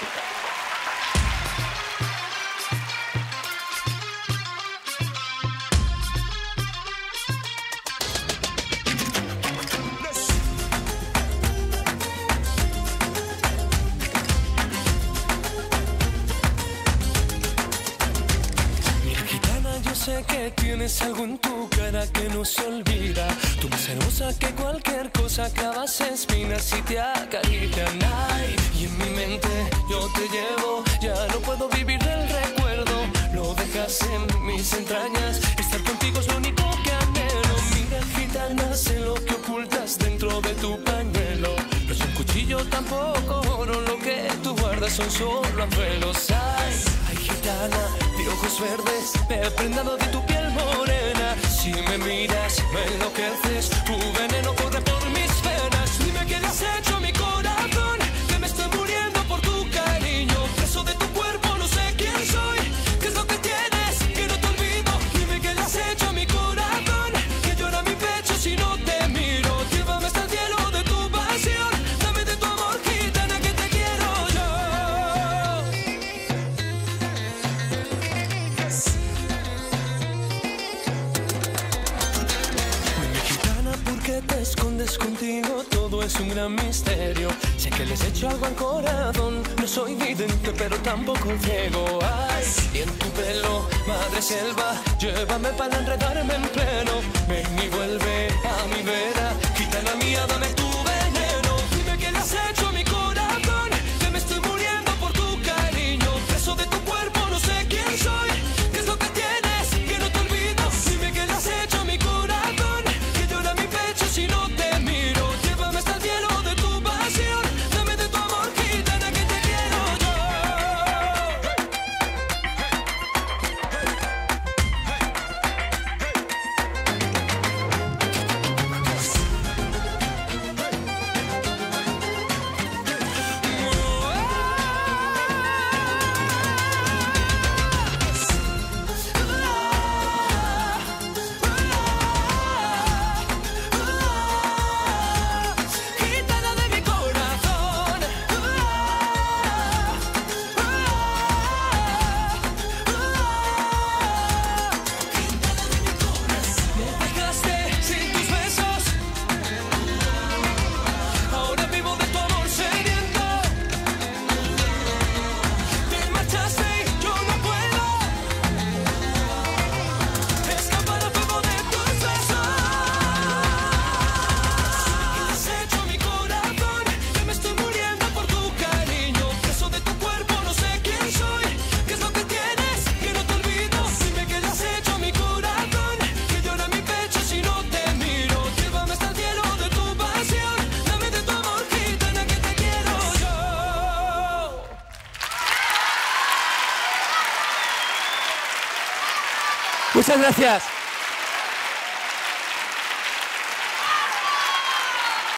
Thank you. sé que tienes algo en tu cara que no se olvida. Tú más hermosa que cualquier cosa clavas espinas y te acarician. Ay, y en mi mente yo te llevo, ya no puedo vivir del recuerdo. Lo dejas en mis entrañas, estar contigo es lo único que anhelo. Mira, gitana, sé lo que ocultas dentro de tu pañuelo. No es un cuchillo tampoco oro, lo que tú guardas son solo anzuelos. Ay, ay, gitana ojos verdes, me he prendado de tu piel morena. te escondes contigo todo es un gran misterio. Sé que les echo algo al corazón, no soy vidente pero tampoco ciego. Ay, y en tu pelo, madre selva, llévame para enredarme en pleno Muchas gracias.